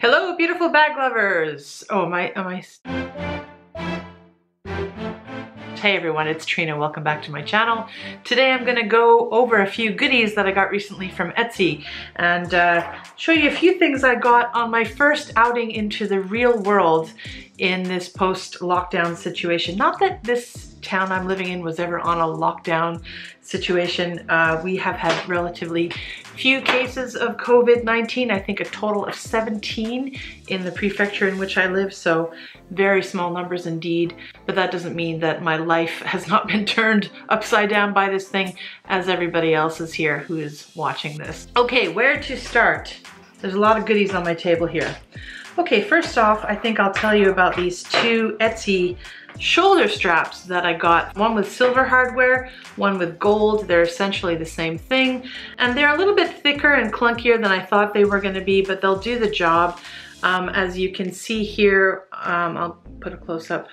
Hello, beautiful bag lovers. Oh, my, am I? Hey everyone, it's Trina. Welcome back to my channel. Today I'm gonna go over a few goodies that I got recently from Etsy and uh, show you a few things I got on my first outing into the real world in this post-lockdown situation. Not that this town I'm living in was ever on a lockdown situation. Uh, we have had relatively few cases of COVID-19, I think a total of 17 in the prefecture in which I live, so very small numbers indeed, but that doesn't mean that my life has not been turned upside down by this thing as everybody else is here who is watching this. Okay, where to start? There's a lot of goodies on my table here. Okay, first off, I think I'll tell you about these two Etsy shoulder straps that I got. One with silver hardware, one with gold. They're essentially the same thing. And they're a little bit thicker and clunkier than I thought they were gonna be, but they'll do the job. Um, as you can see here, um, I'll put a close up.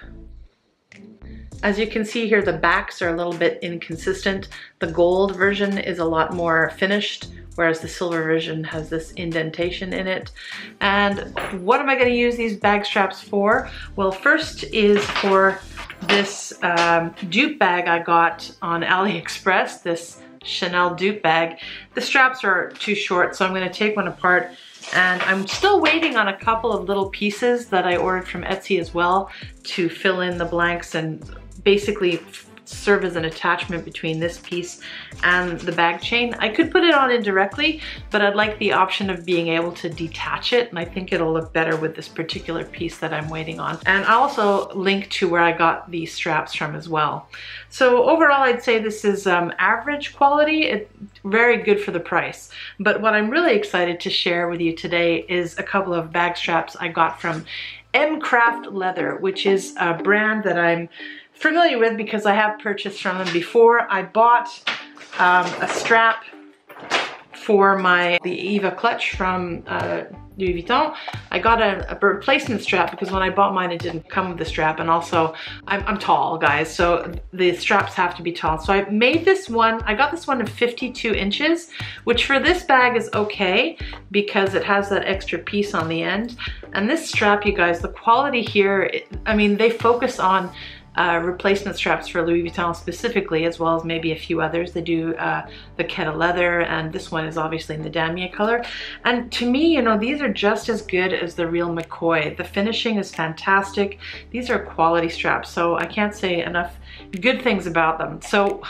As you can see here, the backs are a little bit inconsistent. The gold version is a lot more finished, whereas the silver version has this indentation in it. And what am I gonna use these bag straps for? Well, first is for this um, dupe bag I got on AliExpress, this Chanel dupe bag. The straps are too short, so I'm gonna take one apart and I'm still waiting on a couple of little pieces that I ordered from Etsy as well to fill in the blanks and basically serve as an attachment between this piece and the bag chain. I could put it on indirectly, but I'd like the option of being able to detach it, and I think it'll look better with this particular piece that I'm waiting on. And I also link to where I got these straps from as well. So overall, I'd say this is um, average quality, it, very good for the price. But what I'm really excited to share with you today is a couple of bag straps I got from M Craft Leather, which is a brand that I'm familiar with because I have purchased from them before. I bought um, a strap for my the Eva clutch from uh, Louis Vuitton. I got a, a, replacement strap because when I bought mine it didn't come with the strap and also I'm, I'm, tall guys so the straps have to be tall. So I made this one, I got this one in 52 inches which for this bag is okay because it has that extra piece on the end. And this strap you guys, the quality here, I mean they focus on uh, replacement straps for Louis Vuitton specifically, as well as maybe a few others. They do uh, the Keta leather, and this one is obviously in the damier color. And to me, you know, these are just as good as the real McCoy. The finishing is fantastic. These are quality straps, so I can't say enough good things about them. So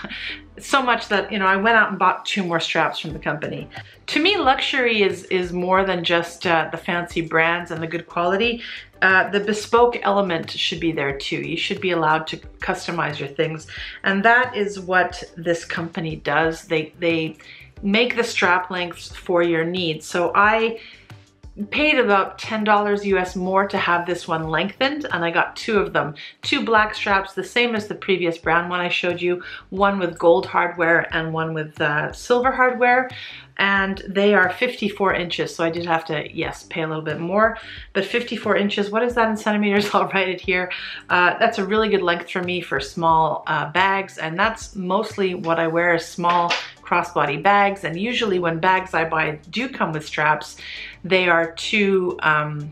so much that, you know, I went out and bought two more straps from the company. To me, luxury is, is more than just uh, the fancy brands and the good quality. Uh, the bespoke element should be there too. You should be allowed to customize your things. And that is what this company does. They, they make the strap lengths for your needs. So I paid about $10 US more to have this one lengthened and I got two of them. Two black straps, the same as the previous brown one I showed you, one with gold hardware and one with uh, silver hardware and they are 54 inches so I did have to yes pay a little bit more but 54 inches what is that in centimeters I'll write it here uh, that's a really good length for me for small uh, bags and that's mostly what I wear is small crossbody bags. And usually when bags I buy do come with straps, they are too um,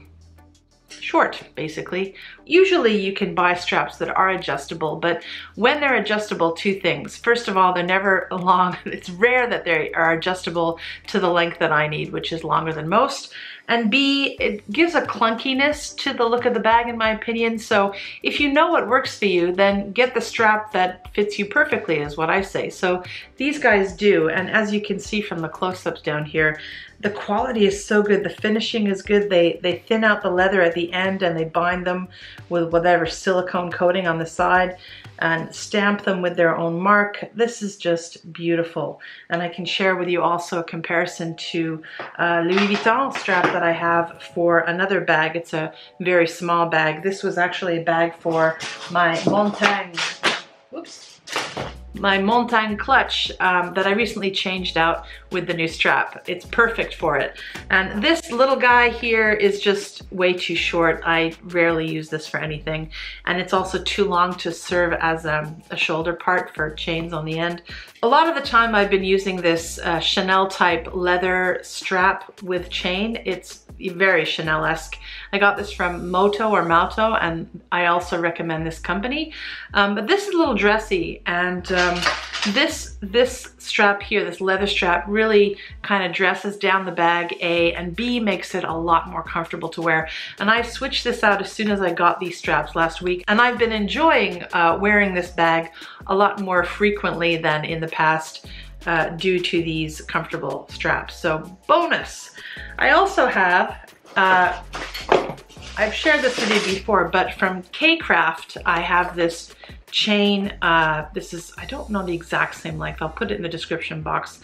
short, basically. Usually you can buy straps that are adjustable, but when they're adjustable, two things. First of all, they're never long. It's rare that they are adjustable to the length that I need, which is longer than most. And B, it gives a clunkiness to the look of the bag in my opinion. So if you know what works for you, then get the strap that fits you perfectly is what I say. So these guys do. And as you can see from the close-ups down here, the quality is so good. The finishing is good. They, they thin out the leather at the end and they bind them with whatever silicone coating on the side and stamp them with their own mark. This is just beautiful. And I can share with you also a comparison to a Louis Vuitton strap that I have for another bag. It's a very small bag. This was actually a bag for my Montaigne. Oops my Montaigne clutch um, that I recently changed out with the new strap. It's perfect for it. And this little guy here is just way too short. I rarely use this for anything. And it's also too long to serve as a, um, a shoulder part for chains on the end. A lot of the time I've been using this uh, Chanel type leather strap with chain. It's very Chanel-esque. I got this from Moto or Malto, and I also recommend this company. Um, but this is a little dressy, and um, this, this strap here, this leather strap, really kind of dresses down the bag, A, and B, makes it a lot more comfortable to wear. And I switched this out as soon as I got these straps last week, and I've been enjoying uh, wearing this bag a lot more frequently than in the past uh, due to these comfortable straps. So bonus. I also have, uh, I've shared this with you before, but from K-kraft, I have this chain. Uh, this is, I don't know the exact same length. I'll put it in the description box,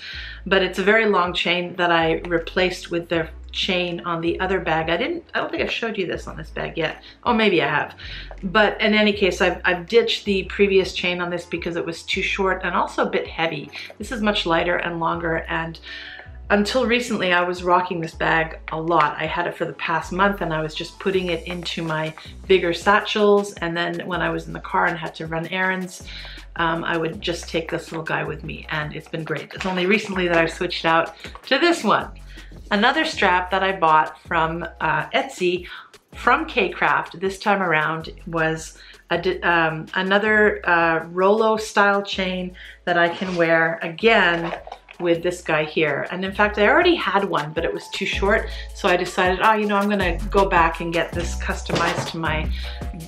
but it's a very long chain that I replaced with the chain on the other bag. I didn't, I don't think I showed you this on this bag yet. Oh, maybe I have. But in any case, I've, I've ditched the previous chain on this because it was too short and also a bit heavy. This is much lighter and longer and until recently I was rocking this bag a lot. I had it for the past month and I was just putting it into my bigger satchels and then when I was in the car and had to run errands, um, I would just take this little guy with me and it's been great. It's only recently that I've switched out to this one. Another strap that I bought from uh, Etsy from K-kraft this time around was a, um, another uh, Rolo style chain that I can wear again with this guy here. And in fact, I already had one, but it was too short. So I decided, oh, you know, I'm gonna go back and get this customized to my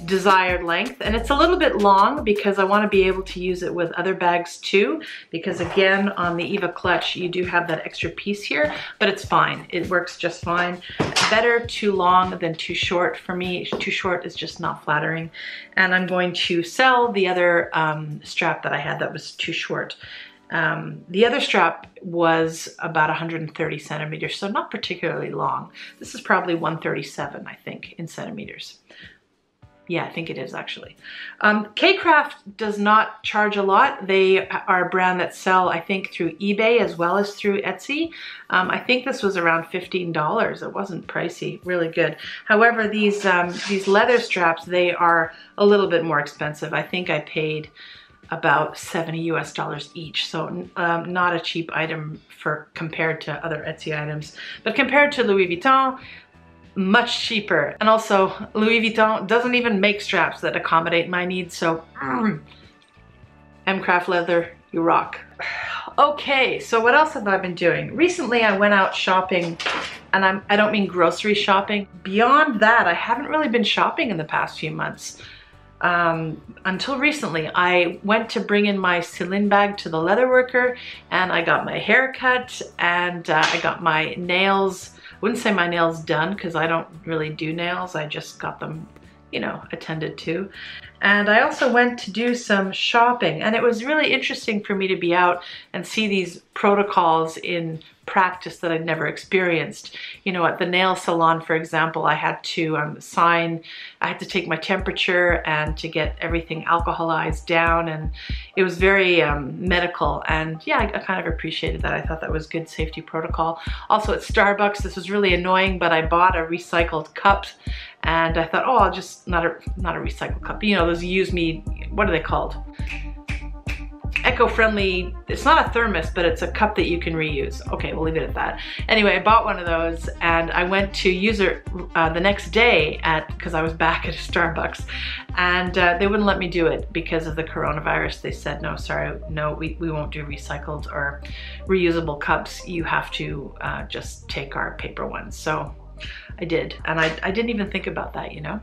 desired length. And it's a little bit long because I wanna be able to use it with other bags too. Because again, on the Eva clutch, you do have that extra piece here, but it's fine. It works just fine. Better too long than too short. For me, too short is just not flattering. And I'm going to sell the other um, strap that I had that was too short. Um, the other strap was about 130 centimeters, so not particularly long. This is probably 137, I think, in centimeters. Yeah, I think it is actually. Um, K-kraft does not charge a lot. They are a brand that sell, I think, through eBay as well as through Etsy. Um, I think this was around $15. It wasn't pricey, really good. However, these, um, these leather straps, they are a little bit more expensive. I think I paid about 70 US dollars each. So um, not a cheap item for compared to other Etsy items. But compared to Louis Vuitton, much cheaper. And also Louis Vuitton doesn't even make straps that accommodate my needs. So mm, M Craft Leather, you rock. Okay, so what else have I been doing? Recently I went out shopping and I'm, I don't mean grocery shopping. Beyond that, I haven't really been shopping in the past few months um, until recently, I went to bring in my Celine bag to the leather worker and I got my hair cut and uh, I got my nails, I wouldn't say my nails done because I don't really do nails. I just got them, you know, attended to. And I also went to do some shopping and it was really interesting for me to be out and see these protocols in practice that I'd never experienced. You know, at the nail salon, for example, I had to um, sign, I had to take my temperature and to get everything alcoholized down and it was very um, medical and yeah, I, I, kind of appreciated that. I thought that was good safety protocol. Also at Starbucks, this was really annoying, but I bought a recycled cup and I thought, oh, I'll just, not a, not a recycled cup, you know, those use me, what are they called? eco-friendly, it's not a thermos, but it's a cup that you can reuse. Okay, we'll leave it at that. Anyway, I bought one of those and I went to use it uh, the next day at, because I was back at Starbucks and uh, they wouldn't let me do it because of the coronavirus. They said, no, sorry, no, we, we won't do recycled or reusable cups. You have to uh, just take our paper ones. So I did, and I, I didn't even think about that, you know?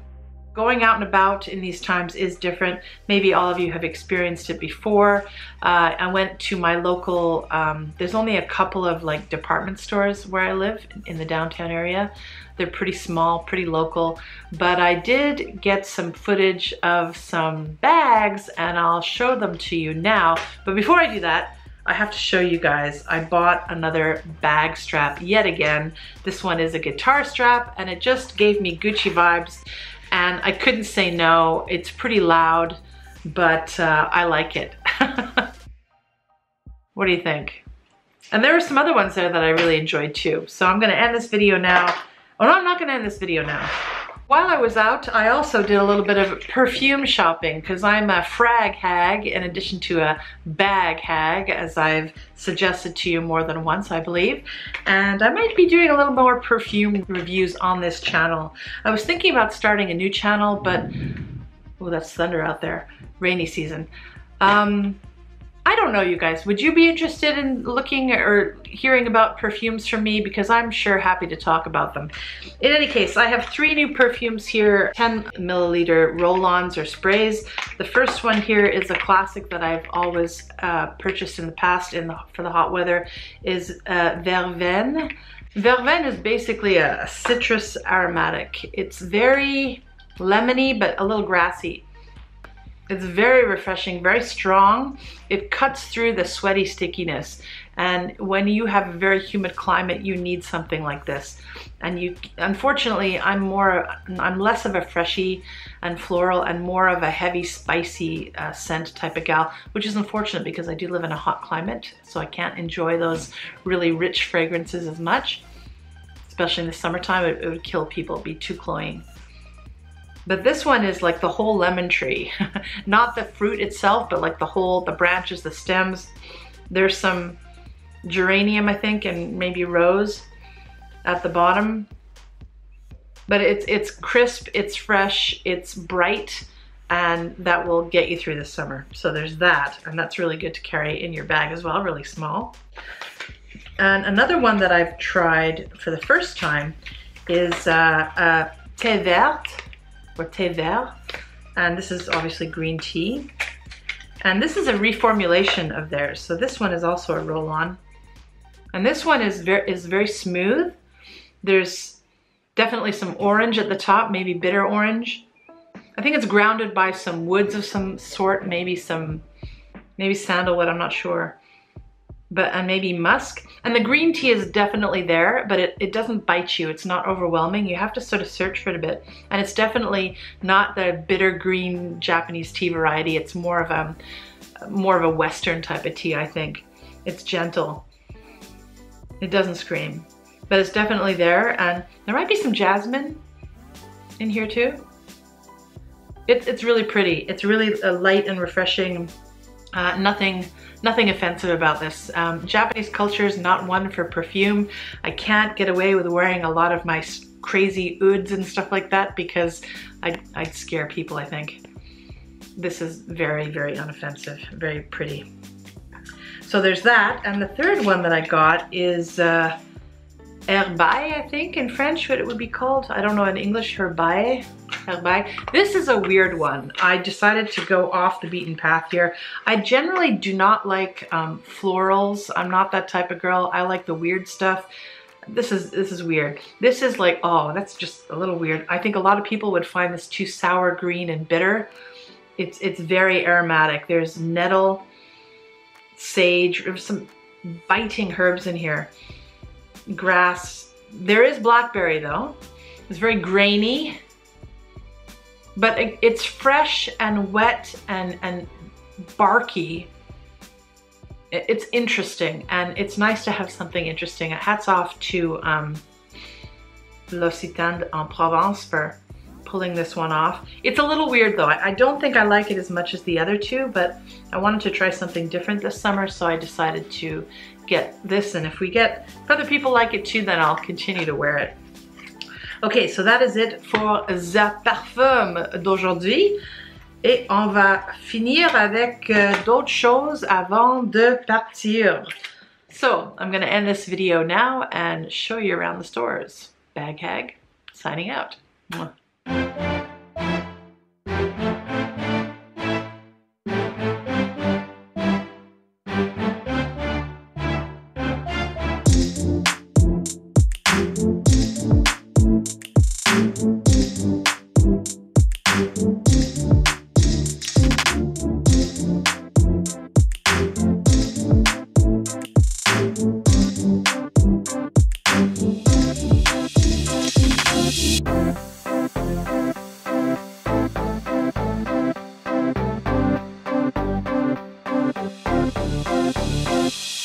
Going out and about in these times is different. Maybe all of you have experienced it before. Uh, I went to my local, um, there's only a couple of like department stores where I live in the downtown area. They're pretty small, pretty local, but I did get some footage of some bags and I'll show them to you now. But before I do that, I have to show you guys, I bought another bag strap yet again. This one is a guitar strap and it just gave me Gucci vibes and I couldn't say no. It's pretty loud, but uh, I like it. what do you think? And there are some other ones there that I really enjoyed too. So I'm gonna end this video now. Oh no, I'm not gonna end this video now. While I was out, I also did a little bit of perfume shopping because I'm a frag hag in addition to a bag hag, as I've suggested to you more than once, I believe. And I might be doing a little more perfume reviews on this channel. I was thinking about starting a new channel, but, oh, that's thunder out there, rainy season. Um, I don't know you guys, would you be interested in looking or hearing about perfumes from me? Because I'm sure happy to talk about them. In any case, I have three new perfumes here, 10 milliliter roll-ons or sprays. The first one here is a classic that I've always uh, purchased in the past in the, for the hot weather, is uh, Verveine. Verveine is basically a citrus aromatic. It's very lemony, but a little grassy. It's very refreshing, very strong. It cuts through the sweaty stickiness. And when you have a very humid climate, you need something like this. And you, unfortunately, I'm more, I'm less of a freshy and floral and more of a heavy, spicy uh, scent type of gal, which is unfortunate because I do live in a hot climate, so I can't enjoy those really rich fragrances as much. Especially in the summertime, it, it would kill people, be too cloying. But this one is like the whole lemon tree. Not the fruit itself, but like the whole, the branches, the stems. There's some geranium, I think, and maybe rose at the bottom. But it's, it's crisp, it's fresh, it's bright, and that will get you through the summer. So there's that, and that's really good to carry in your bag as well, really small. And another one that I've tried for the first time is uh, uh, Thé Verte or vert. And this is obviously green tea. And this is a reformulation of theirs. So this one is also a roll-on. And this one is very, is very smooth. There's definitely some orange at the top, maybe bitter orange. I think it's grounded by some woods of some sort, maybe some, maybe sandalwood, I'm not sure but and maybe musk. And the green tea is definitely there, but it, it doesn't bite you. It's not overwhelming. You have to sort of search for it a bit. And it's definitely not the bitter green Japanese tea variety. It's more of a more of a Western type of tea, I think. It's gentle. It doesn't scream, but it's definitely there. And there might be some jasmine in here too. It's, it's really pretty. It's really light and refreshing. Uh, nothing nothing offensive about this. Um, Japanese culture is not one for perfume. I can't get away with wearing a lot of my crazy ouds and stuff like that because I'd, I'd scare people, I think. This is very, very unoffensive, very pretty. So there's that. And the third one that I got is uh, Herbae, I think, in French, what it would be called. I don't know in English, Herbae. This is a weird one. I decided to go off the beaten path here. I generally do not like um, florals. I'm not that type of girl. I like the weird stuff. This is this is weird. This is like, oh, that's just a little weird. I think a lot of people would find this too sour green and bitter. It's, it's very aromatic. There's nettle, sage, some biting herbs in here. Grass. There is blackberry though. It's very grainy but it, it's fresh and wet and, and barky. It's interesting and it's nice to have something interesting. Hats off to um, L'Occitane en Provence for pulling this one off. It's a little weird though. I, I don't think I like it as much as the other two, but I wanted to try something different this summer, so I decided to get this. And if we get, if other people like it too, then I'll continue to wear it. Ok, so that is it for the parfum d'aujourd'hui. Et on va finir avec euh, d'autres choses avant de partir. So, I'm going to end this video now and show you around the stores. Bag Hag, signing out. Mwah. you